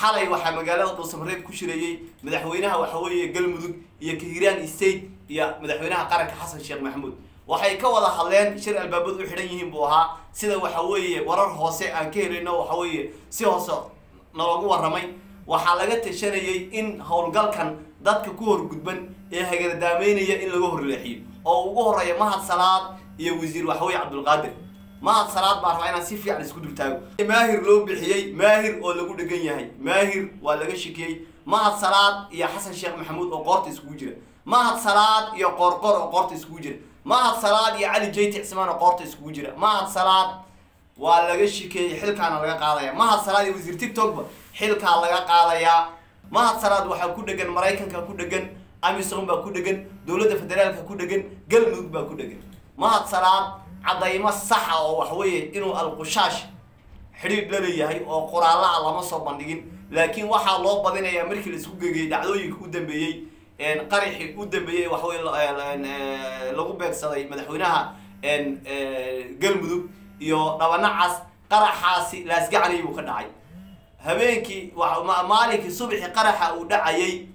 xalay waxaa magaalada dhuusamareeb ku shireeyey madaxweynaha waxa weeye galmudug iyo kahiiraan state iyo madaxweynaha qaranka xasan sheekh maxamuud. Waxay ka wada hadleen shir albaabadu u xidhan yihiin buu ahaa sida waxa weeye warar hoose aan ka helayno waxa weeye si hoose nalagu warramay. Waxaa laga tashanayay in howlgalkan dadka ku horgudban ee hagardaameynaya in laga horleexiyo oo ugu horreeya mahad salaad iyo wasiir waxaweye cabdulqaadir mahad salaad baa rabaa inaan si fiican isku dultaago. Maahir loo bixiyey maahir oo lagu dhegan yahay. Maahir waa laga shikiyey mahad salaad iyo xasan sheekh maxamuud oo qoorta iskugu jira. Mahad salaad iyo qoorqor oo qoorta iskugu jira. Mahad salaad iyo cali jeyti cismaan oo qoorta iskugu jira. Mahad salaad waa laga shikeeyey xilkaana laga qaadaya. Mahad salaad iyo wasiir tiktokba xilkaa laga qaadayaa mahad salaad waxaa ku dhegan maraykanka ku dhegan amisom baa ku dhegan dowladda federaalka ku dhegan galmudug baa ku dhegan. Mahad salaad caddaymo saxa oo waxweeye inuu alqushaash xidhiidh la leeyahay oo qoraalla ah lama soo bandhigin. Laakiin waxaa loo badinayaa markii la isku gegeyey dhacdooyinka u dambeeyey qaraxii u dambeeyey waxaweye lagu beegsaday madaxweynaha galmudug iyo dhabanacas qaraxaasi laasgacanay buu ka dhacay. Habeenkii maalinkii subaxii qaraxa uu dhacayay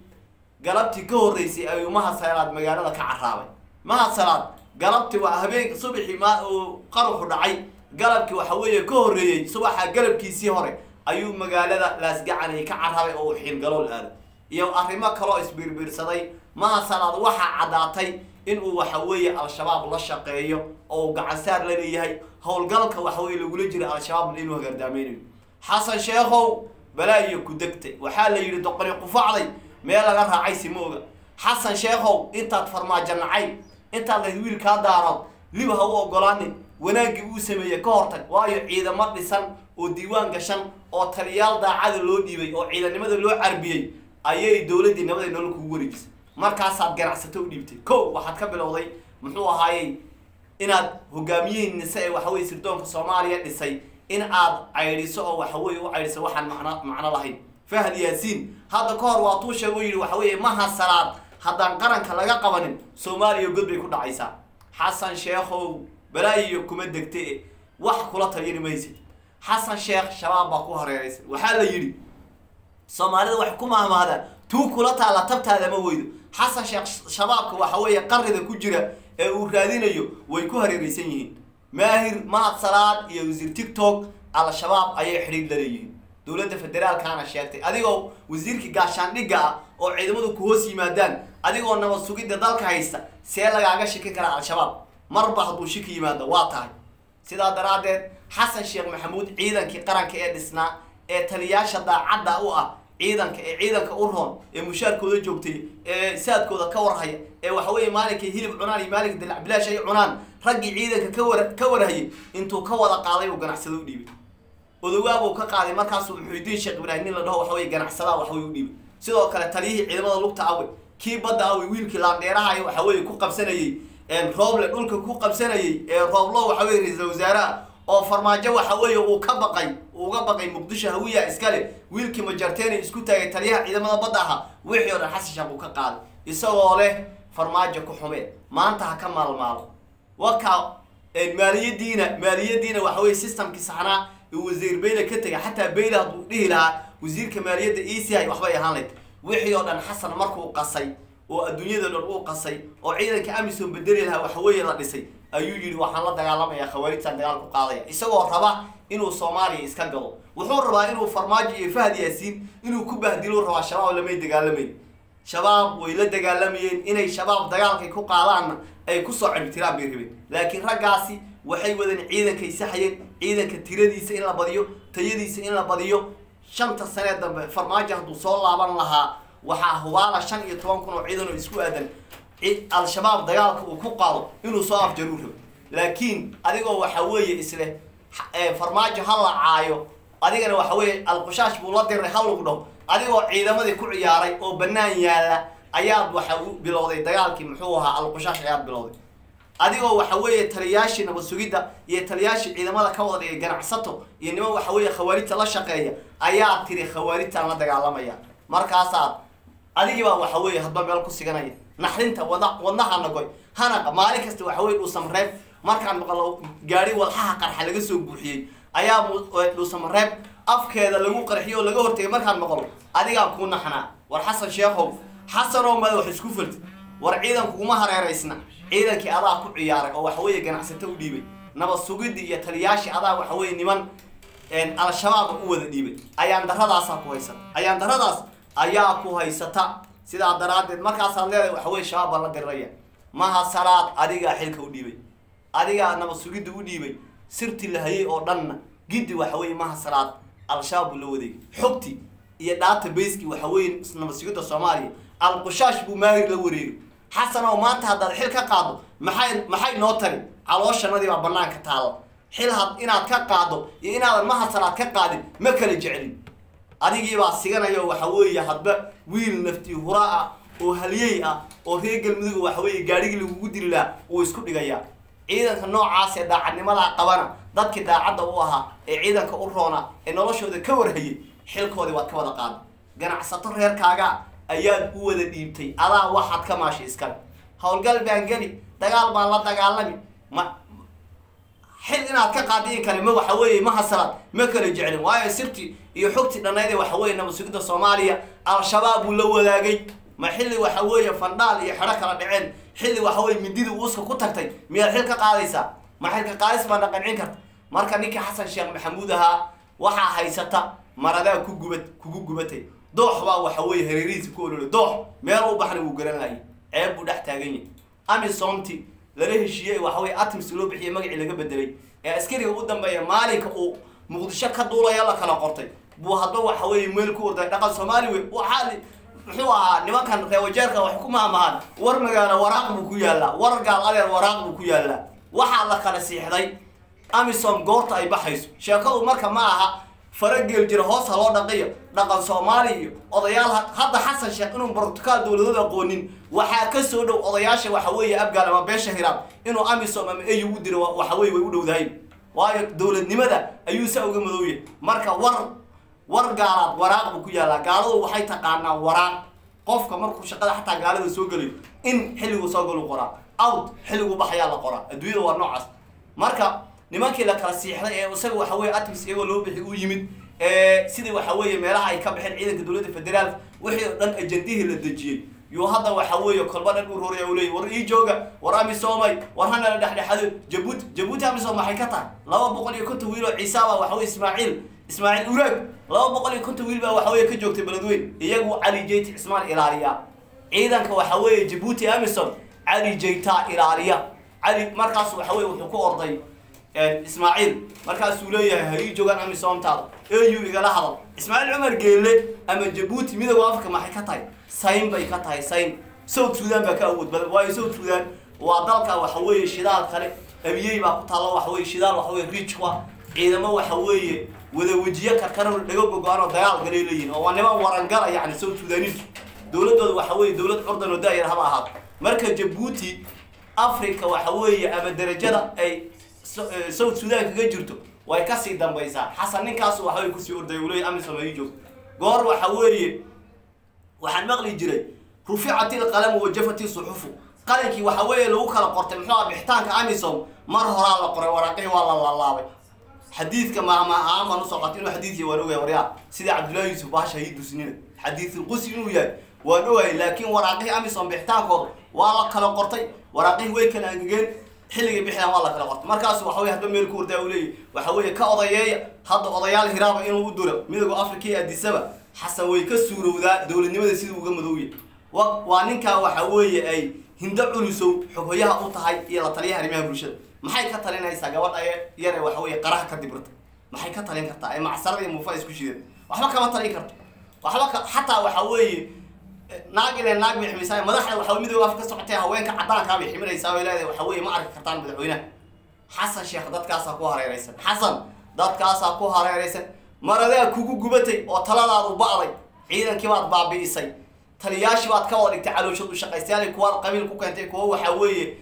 galabtii ka horreysay ayuu mahad salaad magaalada ka carraabay. Mahad salaad galabtii waa habeenki subaxii ma uu qaraxu dhacay. Galabkii waxa weeye ka horreeyey subaxa galabkiisii hore ayuu magaalada laasgacanay ka carraabay oo uu xiilgalool aaday. Iyo arrimo kaloo isbiirbiirsaday mahad salaad waxaa caddaatay inuu waxa weeye al-shabaab la shaqeeyo oo gacansaar la leeyahay. Howlgalka waxa weye lagula jira al-shabaabna inuu hagaardaameynayo. Xasan sheekhow balaayo ku degtay waxaa la yidhi doqoni qufacday meel laga raacay simooga xasan sheekhow intaad farmaajo nacay intaad layd wiilkaa daarood lib ha u ogolaanin wanaaggii uu sameeyey ka hortag waayo ciidamo dhisan oo diiwaan gashan oo taliyaal daacada loo dhiibay oo ciidanimada loo carbiyey ayay dowladdii nabada nolol kugu wareejisay. Markaasaad ganacsato u dhiibtay ko waxaad ka bilowday muxuu ahaayey inaad hogaamiyihii nise ee waxaweye sirdoonka soomaaliya dhisay in aad caydhiso oo waxaweye u caydhiso waxaan macno macno lahayn. Fahad yaasiin hadda ka hor waa tuu sheeg u yidhi waxa weeye maha salaad haddaan qaranka laga qabanin soomaaliya god bay ku dhacaysaa. Xasan sheekhow balaayiyo kuma degta e wax kula taliyani maysid. Xasan sheekh shabaab baa ku hareeraysan waxaa la yidhi soomaalida waxay ku maahmahdaan tuu kula taalla tabtaada ma weydo. Xasan sheekh shabaabka waxa weeye qarida ku jira ee uu raadinayo way ku hareeraysan yihiin. Maahir mahad salaad iyo wasiir tiktok al-shabaab ayay xidhiidh la leeyihiin dowladda federaalkaana sheegtay. Adigoo wasiirkii gaashaandhigga ah oo ciidamadu ku hoos yimaadaan adigoo nabad sugidda dalka haysta see lagaaga shiki karaa al-shabaab. Marba hadduu shiki yimaado waa tahay. Sidaa daraaddeed xasan sheekh maxamuud ciidankii qaranka ee dhisnaa ee taliyaasha daacadda u ah ciidanka ee ciidanka u roon ee mushaarkooda joogtay ee saadkooda ka warhaya ee waxaweye maalinkay hilib cunaan iyo maalinka dalac bilaash ay cunaan raggii ciidanka ka war ka warhayay intuu ka wada qaaday uu ganacsado u dhiibay odowaabuu ka qaaday markaasuu muxuudiin sheekh ibraahim nin la dhaho waxaweye ganacsadaa waxawey u dhiibay sidoo kale taliyihii ciidamada lugta awe kii badda awe wiilkii laandheeraha waxaweye ku qabsanayey rooble dhulka ku qabsanayey ee rooblo waxaweye ra'iisal wasaaraha oo farmaajo waxa weeye uu ka baqay uga baqay muqdisho hawiya iskale wiilkii majarteeni isku taagay taliyaha ciidamada badda ahaa wixii oo dhan xasan sheekh uu ka qaaday. Isagoo leh farmaajo ku xumee maanta ha ka maalmaalo. Wakaa maaliyadiina maaliyadiina waxa weye systemkii saxnaa wasiir beyle ka tegay xataa beyle hadduu dhihi lahaa wasiirka maaliyadda eci waxbay ahaan layd wixii oo dhan xasan markuu qasay oo adduunyada dhan uu qasay oo ciidanka amisom bedeli lahaa waxaweeye la dhisay ayuu yidhi waxaan la dagaalamaya khawaarijtaan dagaal ku qaadaya. Isagoo raba inuu soomaaliya iska galo. Wuxuu rabaa inuu farmaajo iyo fahad yaasiin inuu ku bahdilo rabaa shabaab lamay dagaalamayn shabaab way la dagaalamayeen inay shabaab dagaalkay ku qaadaanna ay ku soo ciribtiraan bay rabeen. Laakiin raggaasi waxay wadeen ciidankay saxayeen ciidanka tiradiisa in la badiyo tayadiisa in la badiyo. Shanta sanee dambe farmaajo hadduu soo laaban lahaa waxaa hubaala shan iyo toban kun oo ciidan oo isku aadan. Al-shabaab dagaalka uu ku qaado inuu soo afjaruu rabo. Laakiin adigoo waxa weeye isleh farmaajo ha la caayo adigana waxa weeye alqushaash buu la diray ha lagu dhaho. Adigoo ciidamadii ku ciyaaray oo bannaan yaalla ayaad waxa u bilowday dagaalkii muxuu ahaa alqushaash ayaad bilowday adigoo waxa weeye taliyaashii nabad sugidda iyo taliyaashii ciidamada ka wada dhigay ganacsato iyo niman waxa weeye khawaarijta la shaqeeya ayaa tiri khawaarijtaan la dagaalamaya. Markaasaad adigii baa waxa weeye hadba meel ku siganaya. Naxrinta wada wadnaha nagoy hanaqa maalin kasta waxa weye dhuusamareeb markaan maqlo gaari walxaha qarxa laga soo buuxiyey ayaa dhuusamareeb afkeeda lagu qarxiyo oo laga hortegay markaan maqlo adigaa kuu naxnaa. War xasan sheekhow xasanoo mada wax isku falti war ciidan kuguma hareeraysna ciidankii adaa ku ciyaaray oo waxaweeye ganacsato u dhiibay. Nabad sugidii iyo taliyaashii adaa waxaweye niman al-shabaab u wada dhiibay. Ayaan daradaasaa ku haysata. Ayaan daradaas ayaa ku haysata. Sidaa daraaddeed markaasaad leedahay waxaweye shabaab baa la diriraya maha salaad adigaa xilka u dhiibay. Adigaa nabad sugidda u dhiibay. Sirti la hayay oo dhanna giddi waxaweye maha salaad al-shabaab buu la wadeegay. Xogti iyo databaseki waxaweye nabad sugidda soomaaliya al-qushaash buu maahir la wareegay xasan oo maanta haddaad xil ka qaado maxay maxay noo tari calooshanadii baa banaanka taala xil had inaad ka qaado iyo inaadan mahasalaad ka qaadin ma kala jeclin. Adigiibaa siganaya oo waxa weeye hadba wiil nafti hura ah oo halyey ah oo reer galmudug waxa weeye gaadhigii lagugu dili lahaa uu isku dhigayaa ciidanka noocaas ee daacadnimadaa qabana dadkii daacadda u ahaa ee ciidanka u roona ee noloshooda ka warhayay xilkoodii waad ka wada qaada ganacsato reerkaaga ayaad u wada dhiibtay. Adaa waxaad ka maashay iskale howlgal baan geli dagaal baan la dagaalami. Ma xil inaad ka qaadiin kale ma waxa weeye ma hasalaad ma kala jeclin. Waayo sirti iyo xogti dhannayd ee waxa weeye nabad sugidda soomaaliya al-shabaab buu la wadaagay. Ma xilli waxa weeye fandhaal iyo xedho kala dhaceen xilli waxa weye mindida uuska ku tagtay. Miyaad xil ka qaadaysaa? Ma xilka qaadis baana qancin karta. Marka ninkii xasan sheekh maxamuud ahaa waxaa haysata maradaa ku guba kugu gubatay doox baa waxa weeye hareerihiisa ku ololay doox meel u baxna wuu garan laayay ceeb buu dhex taagan yahay. Amisomti lala heshiiyey waxa weye atims loo bixiyey magacii laga bedelay ee askariga u dambeeya maalinka uu muqdisho ka duulaya la kala qortay. Buu hadba waxa weeye meel ku orday dhaqan soomaali wey waxaa muxuu ahaa nimankan reewajeerka wax ku maamahaan war magaalo waraaq buu ku yaallaa. War gaal adeer waraaq buu ku yaallaa. Waxaa la kala siixday amisom goorta ay baxayso. Sheekadu marka ma aha farageel jira hoos ha loo dhaqiyo dhaqan soomaali iyo odayaal hadda xasan sheekh inuu brotocaal dowladood aqoonin waxaa ka soo dhow odayaasha waxa weeye abgaal ama beesha hiraab inuu amisom ama au u diro waxa weye way u dhowdahay. Waayo dowladnimada ayuu saa uga madooya marka war war gaalaad waraaq ku yaallaa. Gaaladu waxay taqaanaa waraaq. Qofka markuu shaqada xataa gaalada soo gelayo in xilliguu soo galu qoraa. Out xilliguu baxayaa la qoraa. Adduunyada waa noocaas. Marka nimankii la kala siixday ee isaga waxa weye atmis iyagoo loo bixi u yimid sidii waxa weeye meelaha ay ka baxeen ciidanka dowladda federaalka wixii oo dhan ajendihii la dejiyey. Yuu hadda waxa weeye kolba dhan u rooraya u leeyay war ii jooga war amisomay war hana la dhexdhexado jabuuti jabuuti amisom maxay ka tahay? Laba boqol iyo konton wiil oo ciisaaba waxa weye ismaaciil ismaaciil uraag laba boqol iyo konton wiil baa waxa weye ka joogtay beledweyn iyagu cali jeyti cismaan ilaaliya ciidanka waxa weeye jabuuti amisom cali jeytaa ilaaliya cali markaas waxa weye wuxuu ku orday ismaaciil. Markaasuu leeyahay ha ii joogaan amisomtaada au igala hadal. Ismaaciil cumar geelle ama jabuuti midooda africa maxay ka tahay? Sayn bay ka tahay sayn. South sudan baa ka awood badan. Waayo south sudan waa dalka waxa weeye shidaal kale. Abiyey baa ku taalla waxa weye shidaal waxa weye richwa ciidamo waxa weeye wada wejiye karkaro dhago gogo-an oo dagaal galay leeyihiin oo waa niman warangala yani south sudanis dowladooda waxa weeye dowlad curdan oo daayar haba ahaato marka jabuuti africa waxa weeye ama derajada ay south sudan kaga jirto. Way ka sii dambaysaa xasan ninkaas waxa way ku sii orday uu leeyahy amisom ay joogto. Goor waxa weeye waxaan maqli jiray ruficati lqalamu wajafati suxufu qalinkii waxa weeye lagu kala qortay muxuu ah bixitaanka amisom mar horaa la qoray waraaqihii waa la laalaabay xadiidka maama ahaan baan u soo qatay inuu xadiidkii waan ogay waryaa sida cabdullahi yuusuf baasha ii dusnina xadiisulqusi inuu yahay waan ogay laakiin waraaqihii amisom bixitaankooda waa la kala qortay. Waraaqihii way kala angegeen xilligii bixdaan waa la kala qortay markaasu waxa weye hadba meel ku wardaa u leeyahy waxa weeye ka odayeeya hadda odayaal hiraaba inuu u duro. Midooda africa iyo adisaba xasan way ka suurowdaa dowladnimada siduu uga madowya wa waa ninkaa waxa weeye ay hindo culusow xoghoyaha u tahay iyo la taliyaha arrimaha bulshada. Maxay ka talinaysaa gabadha yare waxa weeye qaraha ka dibrata maxay ka talin kartaa? Ee macsarada iyo muufa isku shideen. Waxba kama talin karto. Waxba xataa waxa weeye naag ile naag bay ximisaa madaxda waxa midooda af ka socotay haweenka caddaankaa bay ximinaysaa way leedahay waxa weeye ma arki kartaan madaxweynaha xasan sheekh dadkaasaa ku hareeraysan. Xasan dadkaasaa ku hareeraysan. Maradaa kugu gubatay oo taladaadu ba'day ciidankii baad baabi'isay. Taliyaashii baad ka dhigtay calooshad u kuwaad qabiil ku keentay kuwa waxa weeye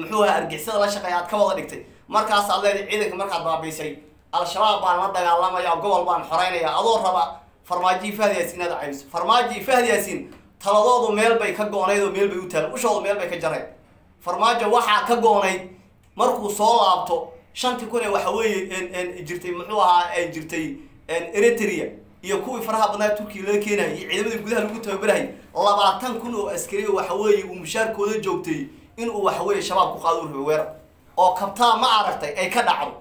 muxuu ahaa argixisada la shaqeeya aad ka dhigtay. Markaasaad leedahay ciidanka markaad baabi'isay al-shabaab baan la dagaalamaya gobol baan xoreynaya adoo raba farmaajo fahd yaasiin aad caybiso farmaajo fahd yaasiin taladoodu meel bay ka goonayd oo meel bay u taalan ushoodu meel bay ka jareen farmaajo waxaa ka goonayd markuu soo laabto shantii kun ee waxa weeye jirtay muxuu ahaa jirtay eritrea iyo kuwii faraha badnaa turkiya laga keenayay iyo ciidamadii gudaha lagu tababarayay labaatan kun oo askari waxa weeye uu mushaarkooda joogtay inuu waxa weeye shabaab ku qaado rabo weerar. Oo kabtaa ma aragtay ay ka dhacdo.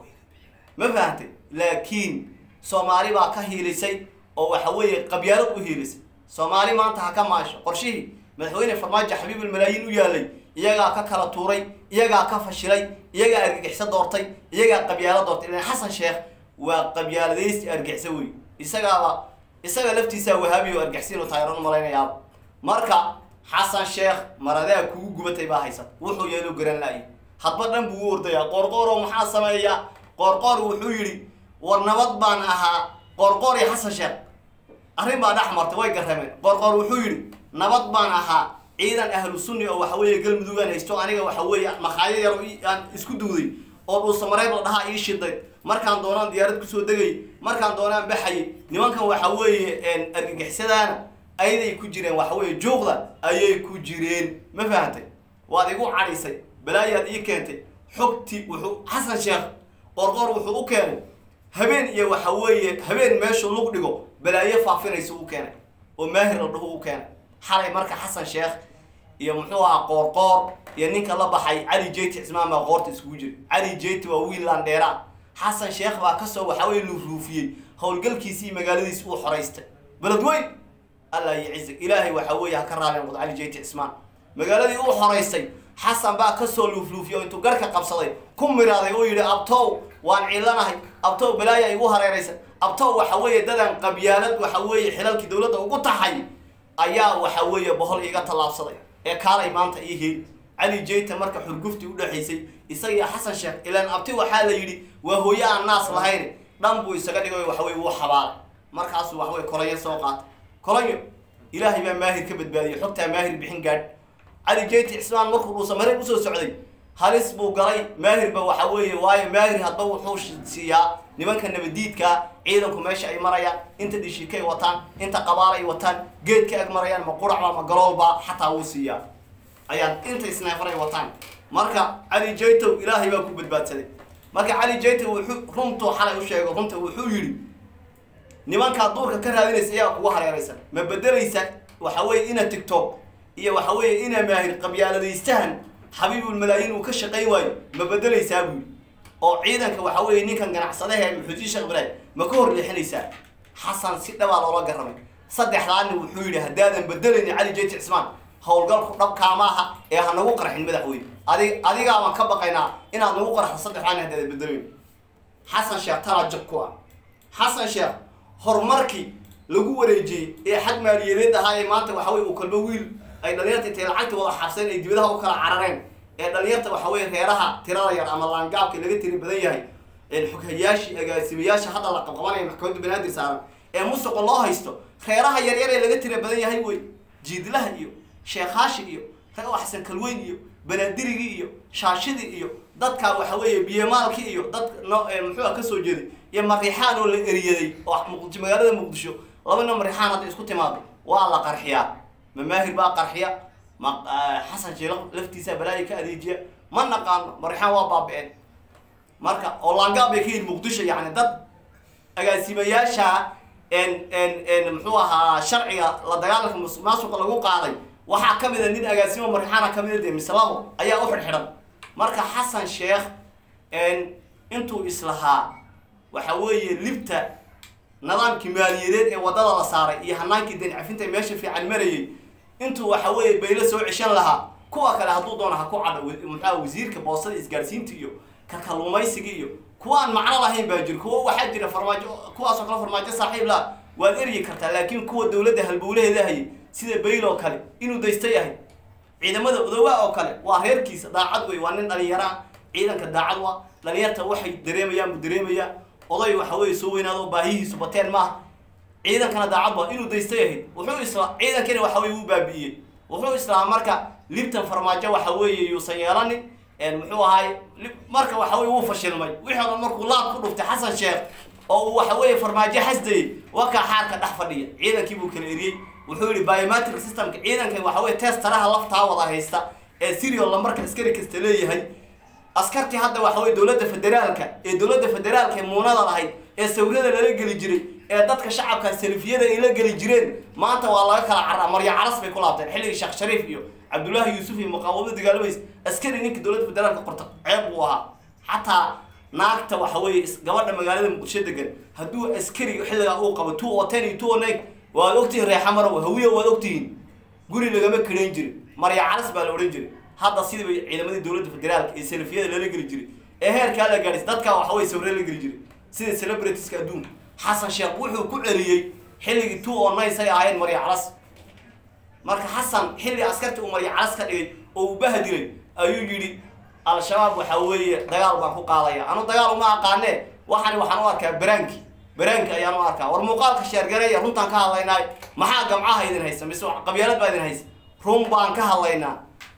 Ma fahantay laakiin soomaali baa ka hiilisay oo waxa weeye u hiilisay soomaali maanta ha ka maasho. Qorshihii madaxweyne farmaajo xabiibul malaayiin u yaalay iyagaa ka kala tuuray iyagaa ka fashilay iyagaa argagixisa doortay iyagaa qabyaalo doortay. Ilan xasan sheekh waa qabyaaladaysti argixisa wey isagaaba isaga laftiisaa wahaabiyo argixisiinu taageeran malaynayaaba marka xasan sheekh maradaa kugu gubatay baa haysa wuxuu yeelo garan la-ay hadba dhan buu u ordayaa. Qoorqooro maxaa sameeya? Qoorqoor wuxuu yidhi war nabad baan ahaa. Qoorqoor iyo xasan sheekh arrin baa dhex martay way garrameen. Qoorqoor wuxuu yidhi nabad baan ahaa ciidan ahlu sunni oo waxa weeye galmudugaan haysto aniga waxa weeye makaayo yar aan isku duuday oo dhuusamareeb la dhahaa ii shiday. Markaan doonaan diyaarad ku soo degay markaan doonaan baxayay nimankan waxa weeye argagixisadaana ayaday ku jireen waxa weeye juuqda ayay ku jireen. Ma fahantay waad igu cadhisay balaayaad ii keentay. Xogti wuxuu xasan sheekh qorqor wuxuu u keenay habeen iyo waxa weeye habeen meeshu lug dhigo balaayo faafinaysa u keenay oo maahir la dhahu u keenay. Xalay marka xasan sheekh iyo muxuu ahaa qoorqoor iyo ninka la baxay cali jeti baa qoorta iskugu jira. Cali jeti waa wiil landheera xasan sheekh baa ka soo waxa weye luufluufiyey howlgalkiisii magaaladiis uu xoraystay beled weyn allah iyo ciza ilaahay waxa weeye ha ka raali noqdo cali jeti cismaan. Magaaladii uu xoraystay xasan baa ka soo luufluufiyey oo intuu garhka qabsaday ku miraaday oo yidhi abtow waan ciilanahay abtow balaaya igu hareeraysa. Abtow waxa weeye dadan qabyaalad waxa weeye xilalkii dowladda ugu taxay ayaa waxa weeye bohol iiga tallaabsaday. Ee kaalay maanta ii heli. Cali jeyta marka xurguftii udhexaysay isagiyo xasan sheekh ilaan abti waxaa la yidhi waa hooye aan naas lahayn. Dhan buu isaga dhigay waxa weye wuu xabaalay markaasuu waxa weye kolonyo soo qaatay. Kolonyo ilaahay baa maahir ka badbaadiyey xogtaa maahir bixin gaadh. Cali jeyti cismaan markuu dhuusamareeb u soo socday halis buu galay maahirba waxa weeye waayo maahir hadba wuxuu siiyaa nimanka nabadiidka ciidanku meesha ay marayaan inta dhishikay wataan inta qabaal ay wataan geedka ag marayaan ma quracba ma galoolba xataa wuu siiyaa. Ayaan inta isneefar ay wataan. Marka cali jaytow ilaahay baa ku badbaadsaday. Marka cali jaytow wuxuu runtuu xalay u sheego runta wuxuu yidhi nimankaa duurka ka raadinaysa ayaa kugu hareeraysan ma bedelaysa waxa weeye ina tigto iyo waxa weeye ina maahir qabyaaladaystahan xabiibul malaayiin uu ka shaqayn waayo ma bedelaysaa buu yidhi. Oo ciidanka waxa weeye ninkan ganacsadahe maxuudiin sheekh ibraahim ma ka hor leexinaysaa xasan si dhabaa loola garramay saddexdaani wuxuu yidhi haddaadan bedelayni cali jeyti cismaan howlgalku dhabkaa maaha ee ha nagu qarxin madaxweyne adig adigaabaan ka baqaynaa inaad nagu qarxdo saddexdaani haddaadan bedelayn xasan sheekh tanaa jab ku ah. Xasan sheekh horumarkii lagu wareejiyey ee xag maaliyadeed ahaa ee maanta waxa weye uu kalba wiil ay dhalinyarta intay lacagta wada xabseen ay dibadaha u kala carareen. Ee dhalinyarta waxa weye reeraha tirada yar ama laangaabka laga tiri badan yahay xoghayaashii agaasimayaasha hadda la qabqabanaya maxkamadda banaadir saaran. Ee musuqa loo haysto reeraha yaryar ee laga tira badan yahay wey. Jiidlaha iyo sheekaashi iyo rag waxsan kalweyn iyo banaadirigii iyo shaashidii iyo dadka waxa weeye biyamaalkii iyo dad muxuua ka soo jeeday iyo mariixaan oo la eriyaday oo muqdisho magaalada muqdisho. Laba nin hadda isku timaado waa la qarxiyaa ma maahir baa qarxiya. Ma xasan sheekh laftiisa balaayi ka adeejiya. Ma naqaano mariixaan waa baabi'een marka oo laangaab bay ka yihiin muqdisho yacni dad agaasimayaasha n n n muxuu ahaa sharciga la dagaalanka musuqmaasuqa lagu qaaday. Waxaa ka mid a nin agaasimo marixaana ka mid a dee mislabo ayaa u xidhxidhan. Marka xasan sheekh intuu islahaa waxa weeye libta nidaamkii maaliyadeed ee waddada la saaray iyo hanaankii dancafinta meesha fiican marayay intuu waxa weeye baylo soo ceshan lahaa kuwa kale hadduu doono ha ku cadho muxua wasiirka boostada isgaarsiinta iyo ka kalluumaysiga iyo kuwa aan macno lahayn baa jir kuwa waxaa jira farmaajo kuwaasoo kale farmaajo saaxiib la waad eryi kartaa laakiin kuwa dowladda halbowlaheeda hayay sida bayl oo kale inuu daysta yahay. Ciidamada odowaa oo kale waa reerkiisa daacad wey waa nin dhalinyaraa ciidanka daacad waa. Dhalinyarta waxay dareemayaan buu dareemayaa. Oday waxa weeye soo weynaado baahihiisu bateen maaha ciidankana daacad waa inuu daysta yahay. Wuxuu isla ciidankana waxa weye wuu baabi'iyey wuxuu islaa marka libtan farmaajo waxa weeye yuusan yeelanin muxuu ahaay marka waxa weye wuu fashilmay. Wixii dhan markuu laab ku dhuftay xasan sheekh oo uu waxa weeye farmaajo xasdayey wakaa xaarka dhex fadhiya ciidankii buu kala eriyey. Wuxuu yihi biometric systemka ciidanka waxa weye testaraha laftaa wada haysta ee serial lambarka askari kasta leeyahay. Askartii hadda waxa weye dowladda federaalka ee dowladda federaalka ee muunada lahayd ee sawirada lala geli jiray ee dadka shacabka salafiyada ay la geli jireen maanta waa laga kala caraa marya caras bay ku laabteen. Xilligii sheekh shariif iyo cabdullaahi yuusuf iyo muqaawamada dagaalamaysa askari ninka dowladda federaalka qorta ceeb buu ahaa. Xataa naagta waxa weeye gabadha magaalada muqdisho degan hadduu askari xilligaa uu qabo two o ten iyo two o nine waad ogtihiin reexamarow hawiya waad ogtihiin guri lagama kirayn jirin marya caras baa la odhan jiray. Hadda sidii bay ciidamadii dowladda federaalka iyo salafiyada lala geli jiray. Ee heerkaa la gaadhis dadkaa waxa weye sawiree la geli jiray. Sida celebritiska adduunka xasan sheekh wuxuu ku celiyey xilligii two o nine say ahayn marya caras marka xasan xilli askarta uu marya caras ka dhigay oo uu bahadilay ayuu yidhi al-shabaab waxa weeye dagaal baan ku qaadaya. Anu dagaal uma aqaane waxani waxaan u arkaa baraanki baraanki ayaan u arkaa. War muuqaalka sheergareeya runtaan ka hadlaynaay maxaa gamcaha idin haysa mise qabyaalad baa idin haysa run baan ka hadlaynaa.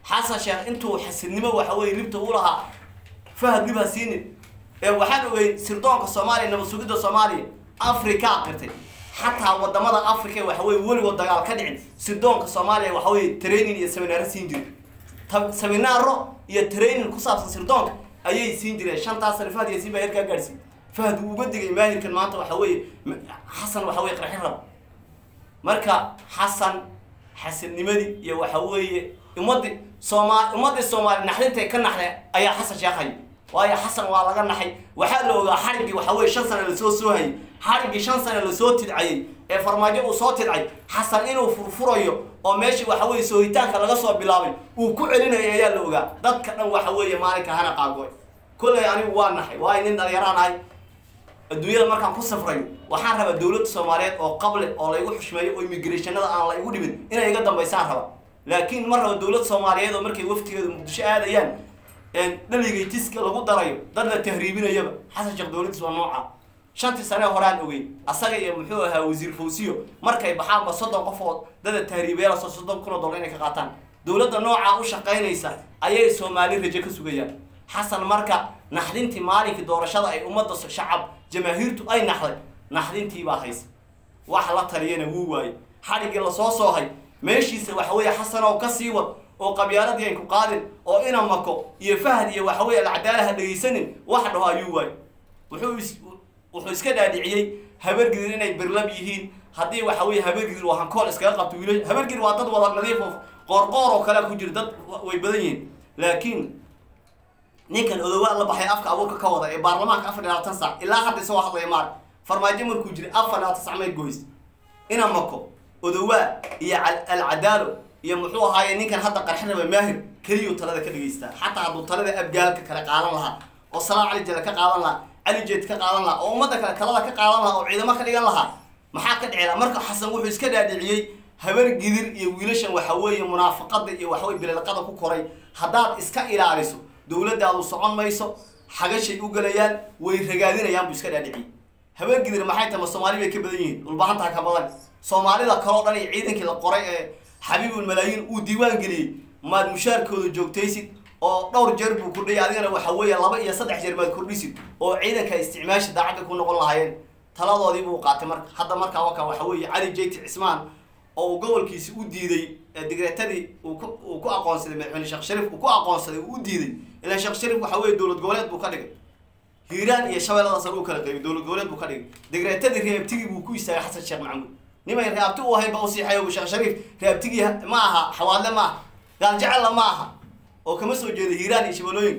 Xasan sheekh intuu xasidnimo waxa weye ribta u lahaa fahad dhib ha siinin ee waxaan ogey sirdoonka soomaaliya nabad sugidda soomaaliya africa qirtay xataa waddamada africa waxa weye weligood dagaal ka dhicin. Sirdoonka soomaaliya waxa weye training iyo seminaaro siin jiri seminaaro iyo training ku saabsan sirdoonka ayay siin jireen. Shantaas sane fahad yaasiin baa heerkaa gaadhsiin fahad uu uga digay maahirkan maanta waxa weeye. Xasan waxa weye qarxin rab marka xasan xasadnimadii iyo waxa weeye ummadii sooma ummadii soomaali naxdintay ka naxday ayaa xasan sheekhay. Waayo xasan waa laga naxay. Waxaa la ogaa xariggii waxa weye shan sane la soo soohayay xariggii shan sane la soo tidcayay ee farmaajo uu soo tidcay xasan inuu furfurayo oo meeshii waxa weye soohitaanka laga soo bilaabay uu ku celinayo ayaa la ogaa. Dadka dhan waxa weeye maalinka hana qaagoy kollay anigu waa naxay waayo nin dhalinyaraan ahay. Adduunyada markaan ku safrayo waxaan rabaa dowladda soomaaliyeed oo qable oo laygu xushmeeyo oo immigrationada aan la igu dhibin inay iga dambaysaan raba. Laakiin ma raba dowlad soomaaliyeed oo markay waftigeeda muqdisho aadayaan dhaligaytiska lagu darayo dad la tahriibinayaba. Xasan sheekh dowladdiis waa nooca shantii sane horaan ogey asaga iyo muxuu ahaa wasiir fawsiyo. Markay baxaanba soddon qofood dada tahriibeelaso soddon kun oo dollar inay ka qaataan. Dowladda noocaa u shaqaynaysa ayay soomaali rajo ka sugayaan. Xasan marka naxdintii maalinkii doorashada ay ummadda shacab jamaahiirtu ay naxday naxdintii baa haysa wax la taliyana wuu waayey. Xadhiggii la soo soohay meeshiisa waxa weeye xasan oo ka sii wad oo qabyaaladii ayn ku qaadin oo ina mako iyo fahad iyo waxa weye alcadaalaha dhegaysanin wax dhaho ayuu waayey. Wuxuu wuxuu iska dhaadhiciyey habargidir inay birlab yihiin. Haddii waxa weye habargidir waa hankool iskaga qabto wiil habargidir waa dad wada nadiif oo qoorqoor oo kale ku jira dad way badan yihiin. Laakiin ninkan odowaa la baxay afka abuurka ka wada ee baarlamaanka afar iyo labaatan sac ilaa hadda isagoo hadlaya maar farmaajo markuu jiray afar labaatan sac may goys. Ina mako odowaa iyo alcadaalo iyo muxuu ahaaye ninkan hadda qarxin raba maahir keliyuu talada ka dhegaystaa xataa hadduu talada abgaalka kale qaadan lahaa oo salaam cali jale ka qaadan lahaa cali jeed ka qaadan lahaa oo ummadda kale talada ka qaadan lahaa oo ciidamo ka dhigan lahaa maxaa ka dhici lahaa marka xasan wuxuu iska dhaadhiciyey habar gidir iyo wiilashan waxa weeye munaafaqada iyo waxaweye bililqada ku koray. Haddaad iska ilaaliso dowladdaadu socon mayso xagashay u gelayaan way ragaadinayaan buu iska dhaadhiciyey habar gidir maxay tahay? Ma soomaali bay ka badan yihiin. Dhulbahantaa ka badan. Soomaalida kaleo dhan iyo ciidankii la qoray ee xabiibul malaayiin uu diiwaan geliyey. Maad mushaarkooda joogtaysid oo dhowr jeer buu kordhayay adigana waxa weeye laba iyo saddex jeer maad kordhisid oo ciidanka isticmaashi daacadda ku noqon lahaayeen. Taladoodii buu qaatay marka hadda markaa waka waxa weeye cali jeyti cismaan oo uu gobolkiisi u diiday digreetadii uu ku aqoonsaday madaxweyne sheekh shariif uu ku aqoonsaday uu u diiday. Ilaan sheekh shariif waxa weeye dowlad goboleed buu ka dhigay. Hiiraan iyo shabeelladaas uu kala qaybay dowlad goboleed buu ka dhigay. Digreetadii reebtigii buu ku istaagay xasan sheekh maxamuud. Nimay reabti u ahayn ba u siixay sheekh shariif reabtigii ma aha xawaadle ma aha gaaljecella ma aha oo kama soo jeeda hiiraan iyo shabeellooyin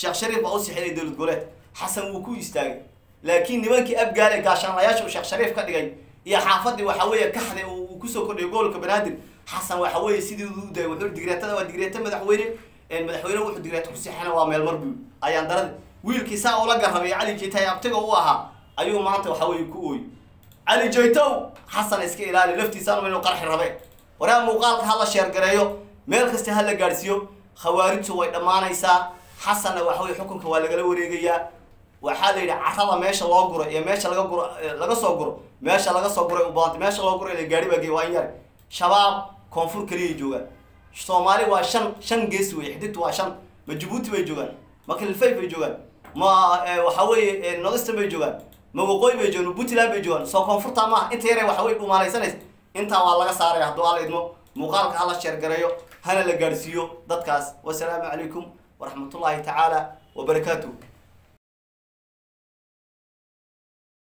sheekh shariif baa u siixay inay dowlad goboleed xasan wuu ku istaagay. Laakiin nimankii abgaale gaashaanlayaasha uu sheekh shariif ka dhigay iyo xaafadii waxa weeye kaxday uu ku soo kordhiyay gobolka banaadir xasan waxa weeye sidii u dayay wuxuu digreetada waa digreeta madaxweyne. Madaxweyne wuxuu digreeta ku siixana waa meel mar buu. Ayaan darada wiilkii saa ula garrabay cali jeytay abtiga u ahaa ayuu maanta waxa weeye ku ooy cali jeytow xasan iska ilaali laftiisaan inuu qarxi rabe waraa muuqaalka hala sheergareeyo meel kasta hala gaadhsiiyo khawaarijtu way dhammaanaysaa. Xasanna waxa weye xukunka waa lagala wareegayaa. Waxaa la yidhi carada meesha loo guro iyo meesha laga guro laga soo guro meesha laga soo guray u badantay meesha loo guro ila gaari baa gey waa in yar. Shabaab koonfur keliyay joogaan. Soomaali waa shan shan gees wey xididtu waa shan ma jabuuti bay joogaan ma kilifay bay joogaan ma waxa weeye northern bay joogaan ma waqooyi bay joogaan ma puntland bay joogaan. Soo koonfurta maaha inta yare waxa weye dhumaalaysanaysa intaa waa laga saaraya hadduu alla idmo muuqaalka hala sheergareeyo hana la gaadhsiiyo dadkaas wasalaamu calaykum waraxmatullaahi tacaala wabarakaatuh